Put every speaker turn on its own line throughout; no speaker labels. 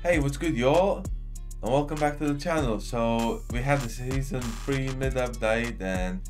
Hey, what's good, y'all? And welcome back to the channel. So, we had the season 3 mid update, and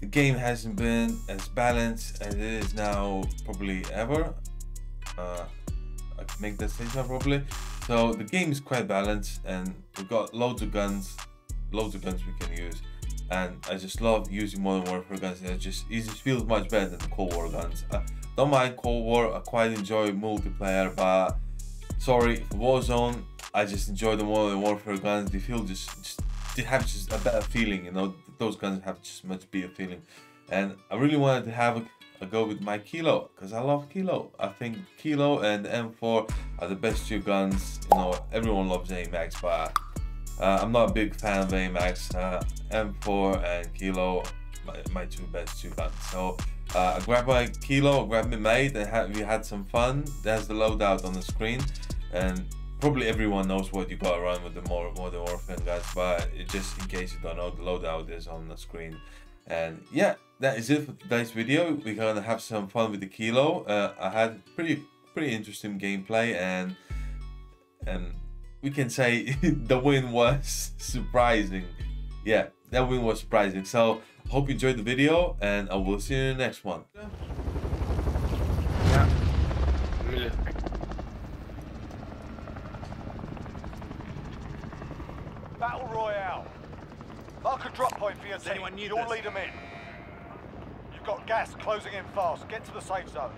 the game hasn't been as balanced as it is now, probably ever. Uh, I can make that statement probably. So, the game is quite balanced, and we've got loads of guns, loads of guns we can use. And I just love using Modern Warfare guns. It just, it just feels much better than the Cold War guns. I don't mind Cold War, I quite enjoy multiplayer, but sorry Warzone. I just enjoy the Modern Warfare guns. They feel just, just they have just a better feeling. You know, those guns have just much better feeling. And I really wanted to have a, a go with my Kilo because I love Kilo. I think Kilo and M4 are the best two guns. You know, everyone loves AMAX, but uh, I'm not a big fan of AMAX. Uh, M4 and Kilo, my, my two best two guns. So uh, I grabbed my Kilo, I grabbed my mate, and we had some fun. There's the loadout on the screen, and probably everyone knows what you got around with the more modern warfare guys, but just in case you don't know, the loadout is on the screen. And yeah, that is it for today's video. We're gonna have some fun with the Kilo. Uh, I had pretty pretty interesting gameplay and and we can say the win was surprising. Yeah, that win was surprising. So hope you enjoyed the video and uh, I will see you in the next one.
Ja. Mille.
Battle Royale. Mark a drop point for your team.
anyone need
You'll
this?
lead them in. You've got gas closing in fast. Get to the safe zone.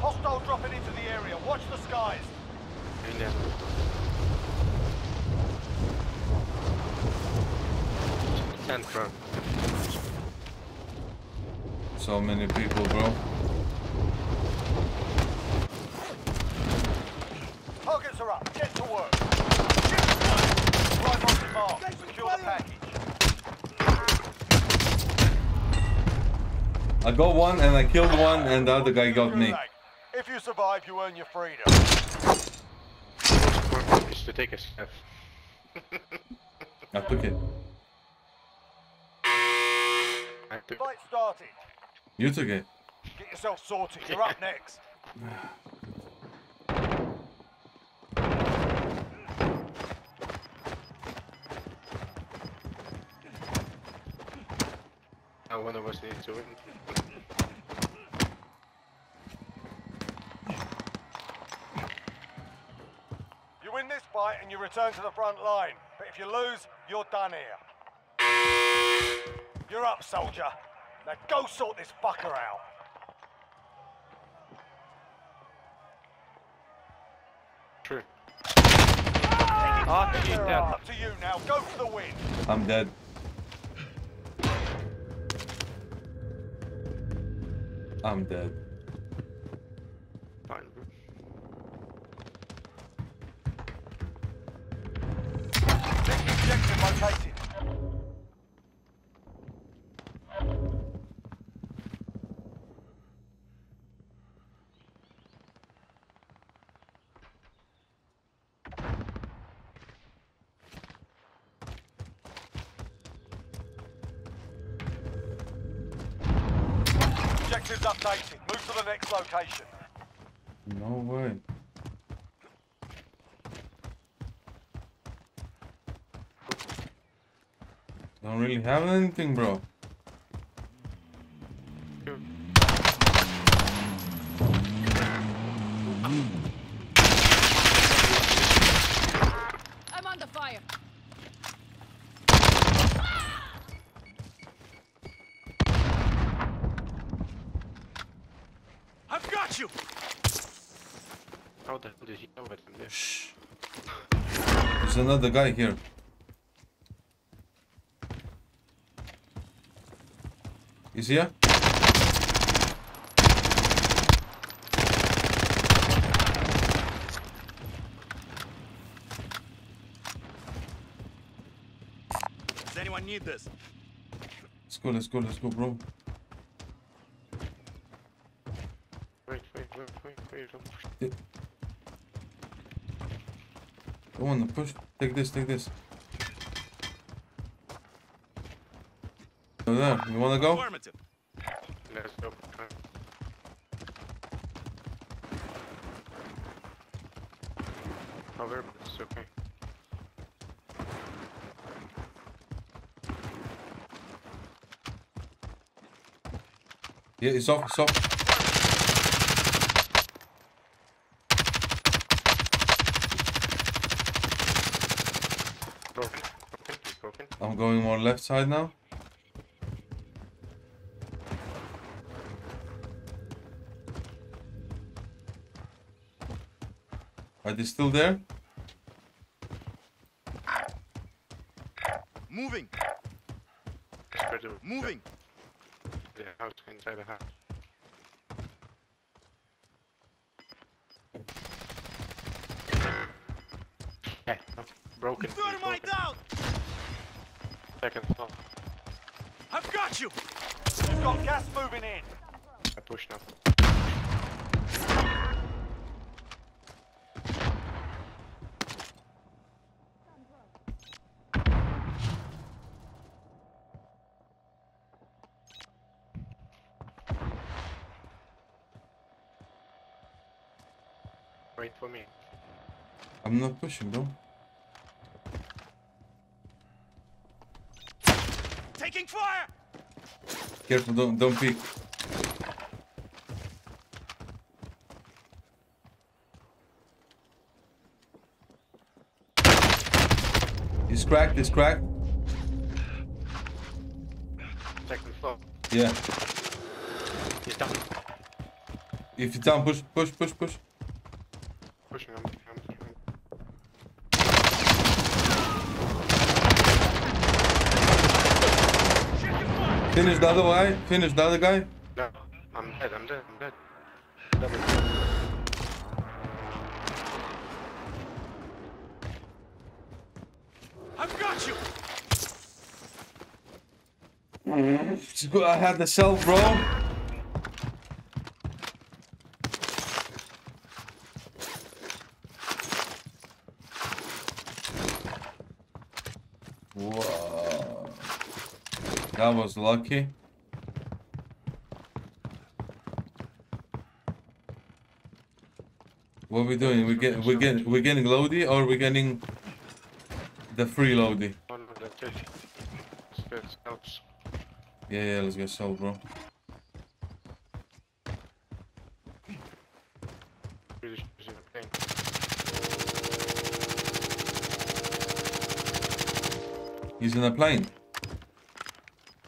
Hostile dropping into the area. Watch the skies.
Mille. Central.
So many people, bro.
Targets are up. Get to work. Right on the mark. Secure the package.
I got one and I killed one and the other guy got me.
If you survive, you earn your freedom.
Most to take a step.
I took it.
I took
Fight started.
You took it.
Get yourself sorted. You're up next.
Now one of us needs to win.
You win this fight and you return to the front line. But if you lose, you're done here. You're up, soldier. Now go sort this fucker out.
True.
Ah, shit,
It's
that.
up to you now. Go for the win.
I'm dead. I'm dead.
Fine.
Objectives updated. Move to the next location.
No way. Don't really have anything, bro.
I've you!
How the hell did he know it from there?
Shh. There's another guy here. Is here?
Does anyone need this?
Let's go, let's go, let's go, bro.
Wait, wait, wait, wait, wait. Don't push.
Go on, push. Take this, take this. Go there. You wanna go?
Let's go. cover, but it's okay.
Yeah, it's off, it's off.
Broken. Broken. He's broken.
I'm going more left side now. Are they still there?
Moving.
Spread
Moving.
The house inside the house. Yeah, no. broken.
Thermite
broken.
out.
Second floor.
I've got you.
You've got gas moving in.
I push now. Wait for me.
I'm not pushing, bro.
Taking fire.
Careful, don't don't peek. He's cracked, he's cracked.
Second floor.
Yeah.
He's down.
If you down, push, push, push, push.
Pushing him. I'm pushing him.
Finish the other guy, finish the other guy.
No, I'm dead. I'm dead. I'm dead. Double.
I've got you. Mm-hmm.
I had the self, bro. Whoa. That was lucky. What we doing? We get we get we're getting loady or we're getting the free loady?
One of the fish. This helps.
Yeah, yeah, let's get sold, bro. He's in a plane.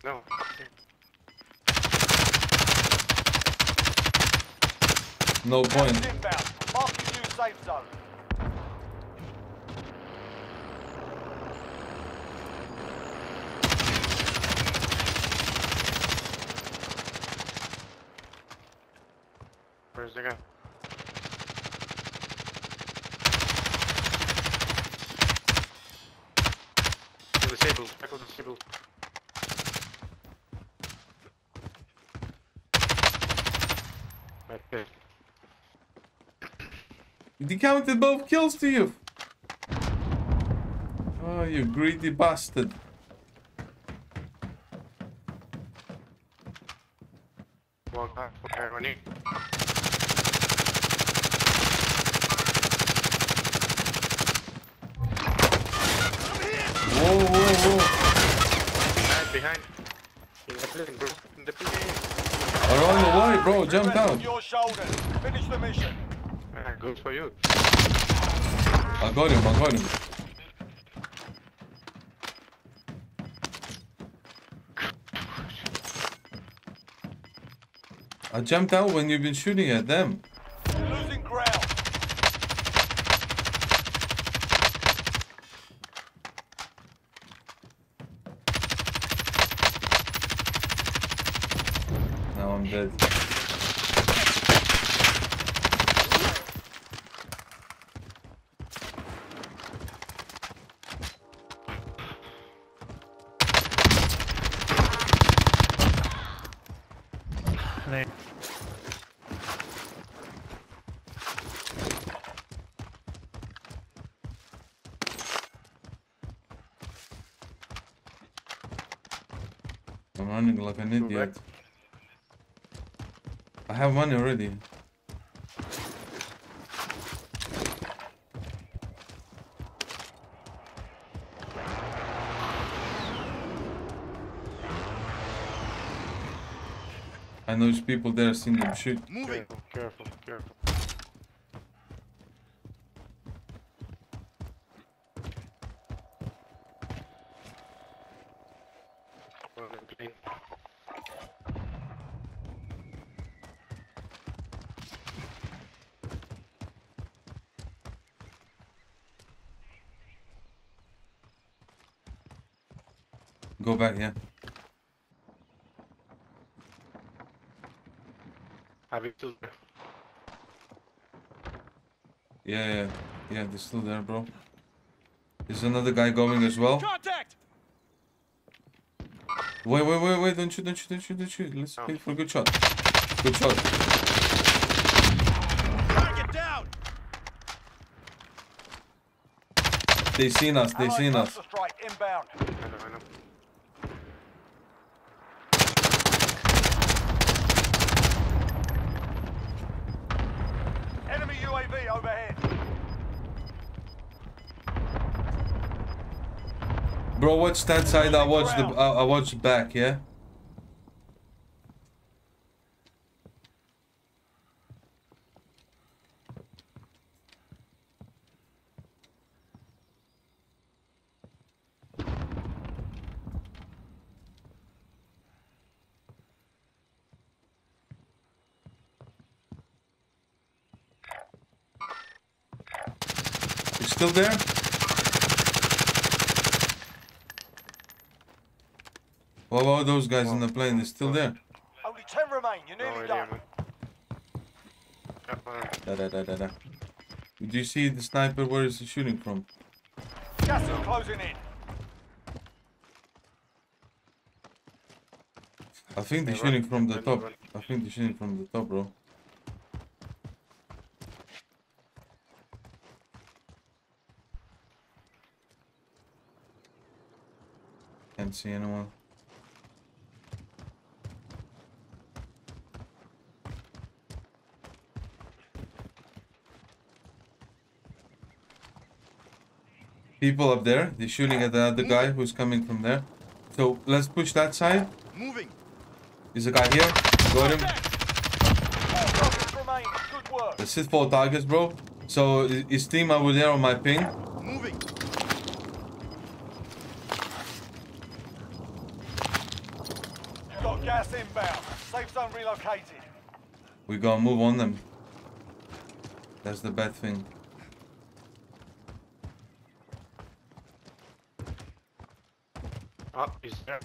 No.
No point.
Where's the guy? Disabled. Tackle disabled. Okay.
He counted both kills to you. Oh, you greedy bastard.
Walk back for heroin.
Whoa, whoa, whoa.
Behind, behind. In the plane, bro. In the plane.
Are on the way, bro. Jump
Rest on
out.
your shoulders. Finish the mission.
Good for you.
I got him, I got him. I jumped out when you've been shooting at them.
Losing ground.
Now I'm dead. I'm running like an idiot. I have money already. I know there's people there. I've seen them shoot.
Moving.
Careful, careful, careful. Well, then clean.
Go back, yeah.
Have you still there?
Yeah, yeah, yeah. They're still there, bro. There's another guy going as well.
Contact!
Wait, wait, wait, wait! Don't shoot! Don't shoot! Don't shoot! Don't shoot! Let's
Oh.
wait for a good shot. Good shot.
Target down!
They seen us. They
Allied
seen us.
strike inbound.
I know, I know.
Enemy UAV overhead.
Bro, watch that side. I watch the. I, I watch the back. Yeah. Still there? What about those guys in the plane? They're still there.
Only 10 remain. You're
No
nearly
idea,
done.
man.
Da da da da da. Do you see the sniper? Where is he shooting from?
Gas is closing in.
I think they're shooting from the top. I think they're shooting from the top, bro. Can't see anyone. People up there, they're shooting at the other guy who's coming from there. So let's push that side.
Moving.
Is a guy here. Got him.
Contact!
Four targets remain. Good work.
That's it for targets, bro. So his team over there on my ping.
Moving.
You've got gas inbound. Safe zone relocated.
We gotta move on them. That's the bad thing.
Ah, he's there.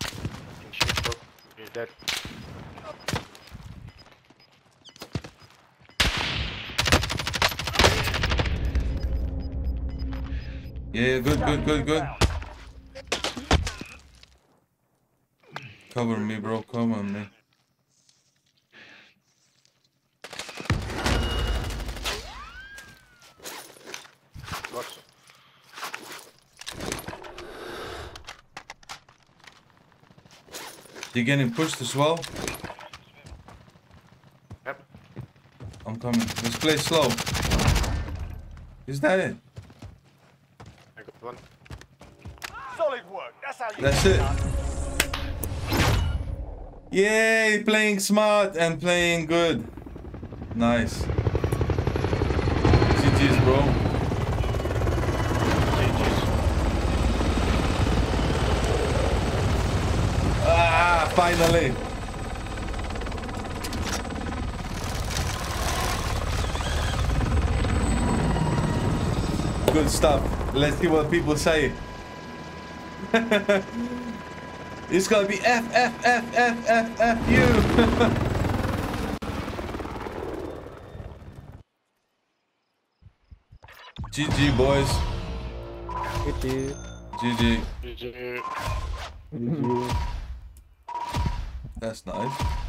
Fucking shit, bro. He's dead.
Yeah, good, good, good, good. Cover me, bro. Cover me.
Lots.
You getting pushed as well?
Yep.
I'm coming. Let's play slow. Is that it?
I got one.
Solid work. That's how you
That's it.
done.
Yay! Playing smart and playing good. Nice. GG's, bro. Ah, finally. Good stuff. Let's see what people say. it's gonna be F F F F F F you. GG boys. GG.
GG.
That's nice.